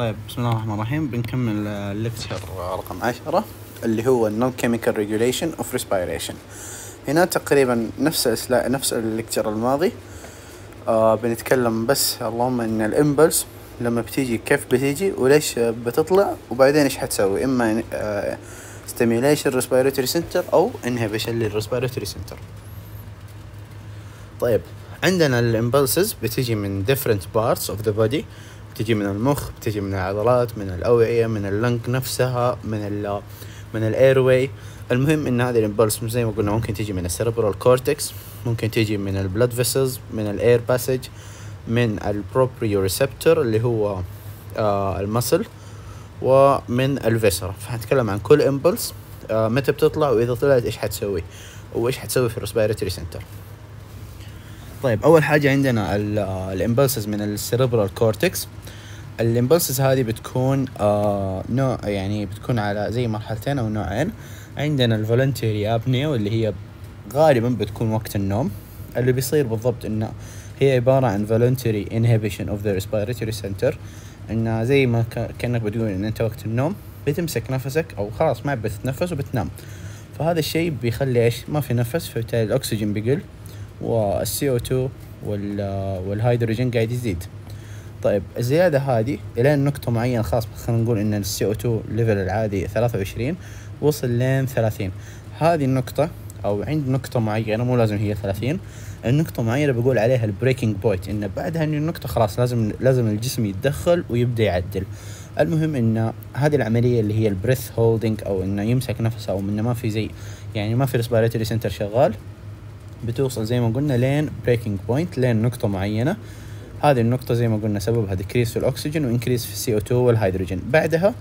طيب بسم الله الرحمن الرحيم. بنكمل ال lecture رقم عشرة اللي هو Non Chemical Regulation of Respiration. هنا تقريبا نفس الاسلا نفس ال lecture الماضي. آه بنتكلم بس اللهم إن ال impulse لما بتيجي كيف بتيجي وليش بتطلع وبعدين إيش حتسوي؟ إما آه stimulation respiratory center أو inhibition لل respiratory center طيب عندنا ال impulses بتيجي من different parts of the body. بتجي من المخ بتجي من العضلات من الأوعية من ال lung نفسها من ال من ال airway المهم إن هذه ال impulse زي ما قلنا ممكن تيجي من ال cerebral cortex ممكن تيجي من ال blood vessels من ال air passage من ال proprioreceptor اللي هو آه ال muscle ومن ال viscera فهنتكلم عن كل impulse آه متى بتطلع وإذا طلعت إيش حتسوي؟ وإيش حتسوي في ال respiratory center طيب أول حاجة عندنا ال impulses من ال cerebral cortex. ال impulses هذه بتكون آه نوع يعني بتكون على زي مرحلتين أو نوعين. عندنا ال voluntary apnea واللي هي غالبا بتكون وقت النوم. اللي بيصير بالضبط إنه هي عبارة عن voluntary inhibition of the respiratory center. انه زي ما كأنك بتقول إن أنت وقت النوم بتمسك نفسك أو خلاص ما بتتنفس وبتنام. فهذا الشيء بيخلي إيش؟ ما في نفس فبالتالي الأكسجين بيقل. وال CO2 والهيدروجين قاعد يزيد. طيب الزيادة هذه إلى نقطة معينة خلاص خلينا نقول إن ال CO2 level العادي ثلاثة وعشرين وصل لين ثلاثين. هذه النقطة أو عند نقطة معينة مو لازم هي ثلاثين النقطة معينة بقول عليها ال breaking point إن بعد هذه النقطة خلاص لازم لازم الجسم يتدخل ويبدأ يعدل. المهم إن هذه العملية اللي هي ال breath holding أو إنه يمسك نفسه أو إنه ما في زي يعني ما في respiratory center شغال بتوصل زي ما قلنا لين breaking point لين نقطة معينة. هذه النقطة زي ما قلنا سببها decrease في الأكسجين و increase في ال CO2 والهيدروجين. بعدها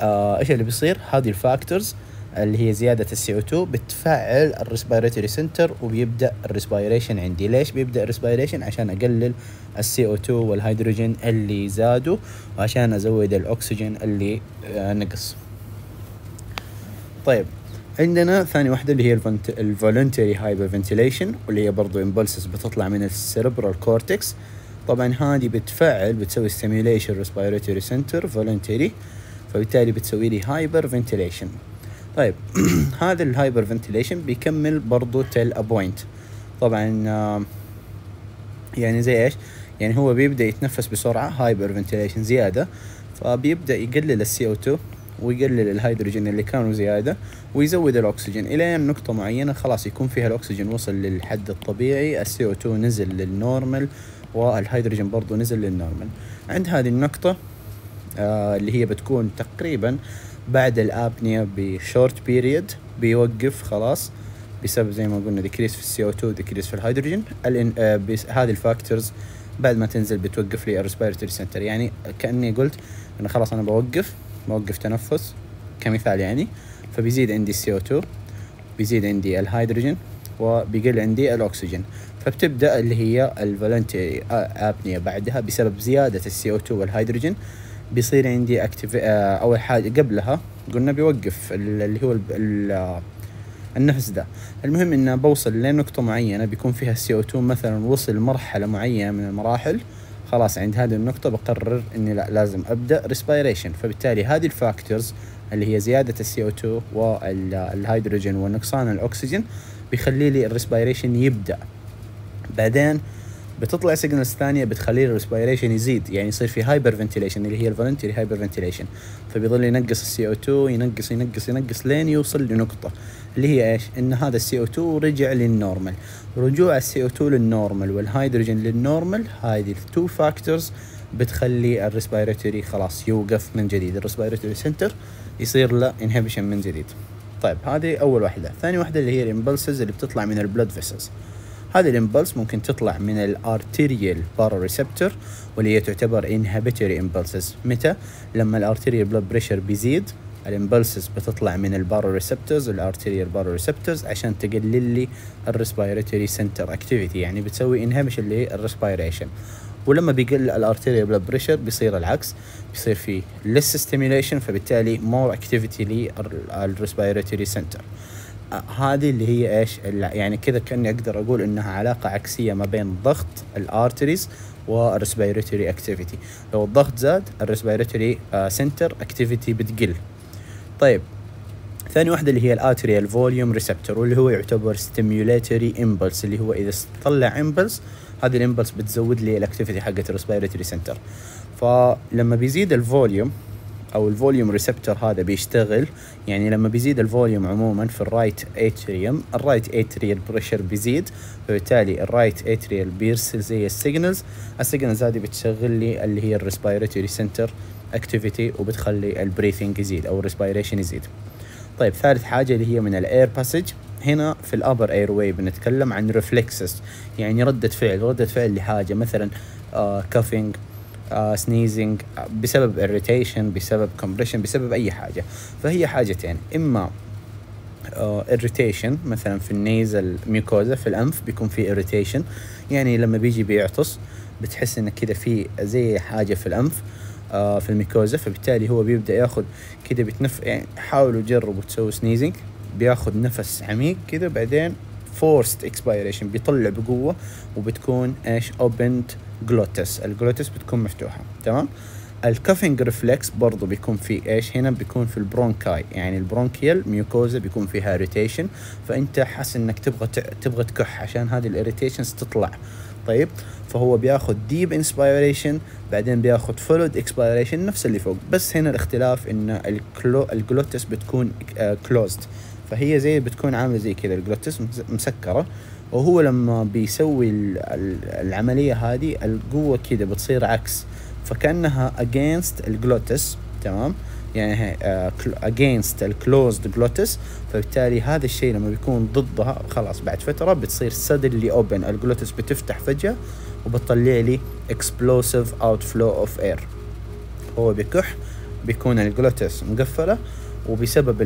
آه إيش اللي بيصير؟ هذه ال factors اللي هي زيادة ال CO2 بتفعل ال respiratory center وبيبدأ ال respiration عندي. ليش بيبدأ ال respiration عشان أقلل ال CO 2 والهيدروجين اللي زادوا وعشان أزود الأكسجين اللي آه نقص. طيب عندنا ثاني واحدة اللي هي ال voluntary hyperventilation واللي هي برضو impulses بتطلع من ال cerebral cortex طبعا هذه بتفعل بتسوي stimulation respiratory center voluntary فبالتالي بتسوي لي hyperventilation طيب هذا ال hyperventilation بيكمل برضو till a point طبعا يعني زي إيش؟ يعني هو بيبدأ يتنفس بسرعة hyperventilation زيادة فبيبدأ يقلل ال CO 2 ويقلل الهيدروجين اللي كانوا زيادة ويزود الأكسجين. إلى نقطة معينة خلاص يكون فيها الأكسجين وصل للحد الطبيعي ال CO 2 نزل لل normal والهيدروجين برضو نزل لل normal. عند هذه النقطة آه اللي هي بتكون تقريبا بعد ال apnea ب short period بيوقف خلاص بسبب زي ما قلنا decrease في ال CO 2 decrease في الهيدروجين. آه هذه ال factors بعد ما تنزل بتوقف لي ال respiratory center يعني كأني قلت انه خلاص أنا بوقف بوقف تنفس كمثال يعني. فبيزيد عندي ال CO 2 بيزيد عندي الهيدروجين وبيقل عندي الأكسجين. فبتبدأ اللي هي ال voluntary apnea بعدها بسبب زيادة ال CO 2 والهيدروجين. بيصير عندي active أول حاجة قبلها قلنا بيوقف اللي هو النفس ده. المهم إنه بوصل لنقطة معينة بيكون فيها ال CO 2 مثلا وصل مرحلة معينة من المراحل. خلاص عند هذه النقطة بقرر إني لا لازم أبدأ respiration فبالتالي هذه ال factors اللي هي زيادة ال CO 2 والهيدروجين ونقصان الأكسجين بيخلي لي ال respiration يبدأ. بعدين بتطلع signals ثانية بتخلي ال respiration يزيد. يعني يصير في hyperventilation اللي هي ال voluntary hyperventilation فبيظل ينقص ال CO 2 ينقص ينقص ينقص لين يوصل لنقطة. اللي هي إيش؟ إن هذا ال CO 2 رجع لل normal رجوع ال CO 2 لل normal والهيدروجين لل normal هذه ال two factors بتخلي ال respiratory خلاص يوقف من جديد. ال respiratory center يصير له inhibition من جديد. طيب هذه أول واحدة. ثاني واحدة اللي هي ال impulses اللي بتطلع من ال blood vessels هذه ال impulse ممكن تطلع من ال arterial baroreceptor واللي هي تعتبر inhibitory impulses متى؟ لما ال arterial blood pressure بيزيد ال impulses بتطلع من ال baroreceptors ال arterial baroreceptors عشان تقلل لي ال respiratory center activity يعني بتسوي inhibition لل respiration ولما بيقل ال arterial blood pressure بيصير العكس بيصير في less stimulation فبالتالي more activity لل respiratory center هذه اللي هي إيش؟ يعني كذا كأني أقدر أقول إنها علاقة عكسية ما بين ضغط ال arteries وال respiratory activity لو الضغط زاد ال respiratory center activity بتقل. طيب ثاني واحدة اللي هي ال atrial volume receptor واللي هو يعتبر stimulatory impulse اللي هو إذا طلع impulse هذه ال impulse بتزود لي ال activity حقت ال respiratory center فلما بيزيد ال volume أو ال volume receptor هذا بيشتغل. يعني لما بيزيد ال volume عموما في ال right atrium ال right atrial pressure بيزيد فبالتالي ال right atrial بيرسل زي ال signals ال signals هذه بتشغل لي اللي هي ال respiratory center activity وبتخلي ال breathing يزيد أو ال respiration يزيد. طيب ثالث حاجة اللي هي من ال air passage هنا في ال upper airway بنتكلم عن reflexes يعني ردة فعل ردة فعل لحاجة مثلا coughing آه sneezing آه بسبب irritation بسبب compression بسبب أي حاجة. فهي حاجتين. إما irritation آه مثلا في ال nasal mucosa في الأنف بيكون في irritation يعني لما بيجي بيعطس بتحس انك كده في زي حاجة في الأنف آه في ال mucosa. فبالتالي هو بيبدأ ياخذ كده بتنف يعني حاولوا جربوا تسووا sneezing بياخذ نفس عميق كده بعدين forced expiration بيطلع بقوة وبتكون إيش؟ opened glottis ال glottis بتكون مفتوحة تمام؟ ال coughing reflex برضو بيكون في إيش؟ هنا بيكون في ال bronchi يعني ال bronchial mucosa بيكون فيها irritation فأنت حاسس إنك تبغى تبغى تكح عشان هذه ال irritations تطلع. طيب؟ فهو بياخذ deep inspiration بعدين بياخذ forced expiration نفس اللي فوق. بس هنا الاختلاف إن ال clo- ال glottis بتكون closed فهي زي بتكون عاملة زي كذا ال glottis مسكرة وهو لما بيسوي العملية هذه القوة كذا بتصير عكس. فكأنها against ال glottis تمام؟ يعني against ال closed glottis فبالتالي هذا الشيء لما بيكون ضدها خلاص بعد فترة بتصير suddenly open. ال glottis بتفتح فجأة وبتطلع لي explosive outflow of air. هو بكح بيكون ال glottis مقفلة وبسبب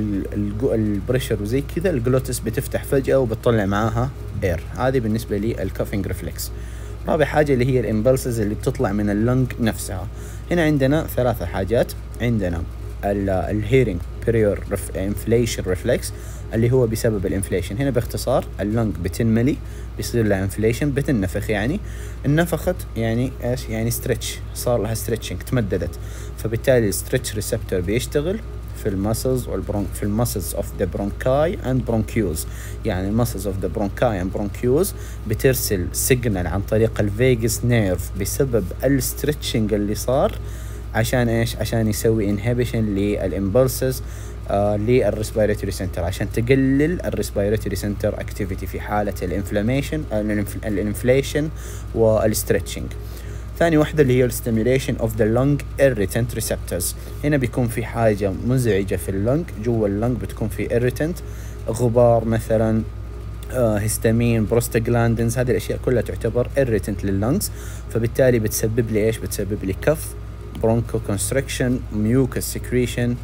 ال pressure وزي كذا ال glottis بتفتح فجأة وبتطلع معاها air هذه بالنسبة لي ال coughing reflex رابع حاجة اللي هي ال impulses اللي بتطلع من ال lung نفسها. هنا عندنا ثلاثة حاجات. عندنا ال Hering Breuer inflation reflex اللي هو بسبب ال inflation هنا باختصار ال lung بتنملي بيصير لها inflation بتنفخ يعني. انفخت يعني إيش؟ يعني stretch صار لها stretching تمددت. فبالتالي ال stretch receptor بيشتغل في ال muscles وال bron- في ال muscles of the bronchi and bronchioles يعني ال muscles of the bronchi and bronchioles بترسل signal عن طريق ال vagus nerve بسبب ال stretching اللي صار عشان إيش؟ عشان يسوي inhibition لل impulses آه center عشان تقلل ال respiratory center activity في حالة ال inflammation ال inflation وال stretching ثاني واحدة اللي هي ال stimulation of the lung irritant receptors هنا بيكون في حاجة مزعجة في ال lung جوا ال lung بتكون في irritant. غبار مثلا آه histamine prostaglandins هذه الأشياء كلها تعتبر irritant لل lungs فبالتالي بتسبب لي إيش؟ بتسبب لي cough bronchoconstriction mucus secretion و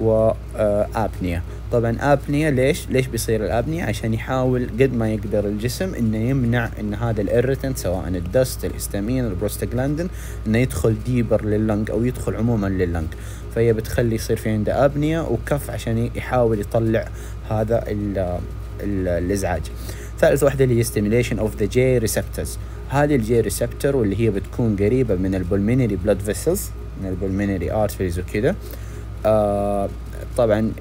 apnea طبعا apnea ليش؟ ليش بيصير ال apnea عشان يحاول قد ما يقدر الجسم إنه يمنع إن هذا ال irritant سواء ال dust ال histamine ال prostaglandin إنه يدخل deeper لل lung أو يدخل عموما لل lung. فهي بتخلي يصير في عنده apnea و cough عشان يحاول يطلع هذا ال ال الإزعاج. ثالث واحدة اللي هي stimulation of the J receptors. هذه ال J receptor واللي هي بتكون قريبة من ال pulmonary blood vessels من ال pulmonary arteries وكذا. آه طبعا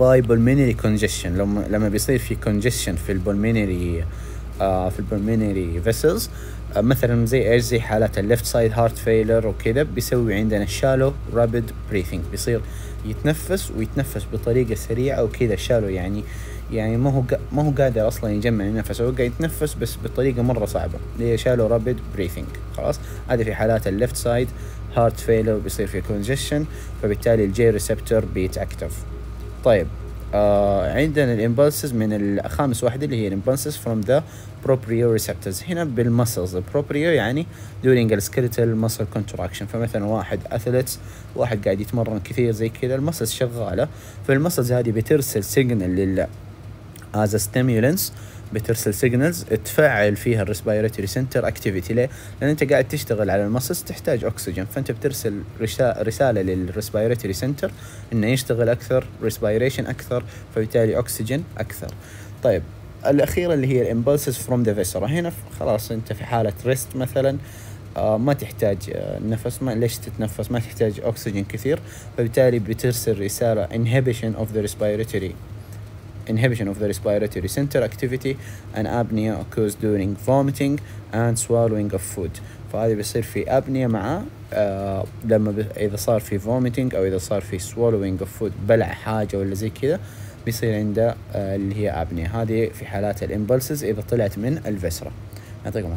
by pulmonary congestion لما لما بيصير في congestion في ال pulmonary آه في ال pulmonary vessels آه مثلا زي إيش؟ زي حالات ال left side heart failure وكذا بيسوي عندنا shallow rapid breathing بيصير يتنفس ويتنفس بطريقة سريعة وكذا shallow يعني يعني ما هو ما هو قادر أصلا يجمع نفسه هو قاعد يتنفس بس بطريقة مرة صعبة اللي هي shallow rapid breathing خلاص؟ هذه في حالات ال left side heart failure بيصير في congestion فبالتالي ال J receptor بيت activate طيب آه عندنا ال impulses من الخامس واحدة اللي هي ال impulses from the proprioceptors هنا بال muscles ال proprio يعني during ال skeletal muscle contraction. فمثلا واحد athletes واحد قاعد يتمرن كثير زي كذا ال muscles شغالة. فال muscles هذه بترسل signal لل as stimulus بترسل signals تفعل فيها ال respiratory center activity ليه؟ لأن أنت قاعد تشتغل على ال muscles تحتاج اكسجين فأنت بترسل رسالة لل respiratory center إنه يشتغل أكثر respiration أكثر فبالتالي اكسجين أكثر. طيب الأخيرة اللي هي ال impulses from the viscera هنا خلاص أنت في حالة rest مثلا آه ما تحتاج آه نفس ما ليش تتنفس ما تحتاج اكسجين كثير فبالتالي بترسل رسالة inhibition of the respiratory inhibition of the respiratory center activity and apnea occurs during vomiting and swallowing of food. فهذه بيصير في apnea مع آه لما إذا صار في vomiting أو إذا صار في swallowing of food بلع حاجة ولا زي كذا بيصير عنده آه اللي هي apnea هذه في حالات ال impulses إذا طلعت من ال viscera يعطيكم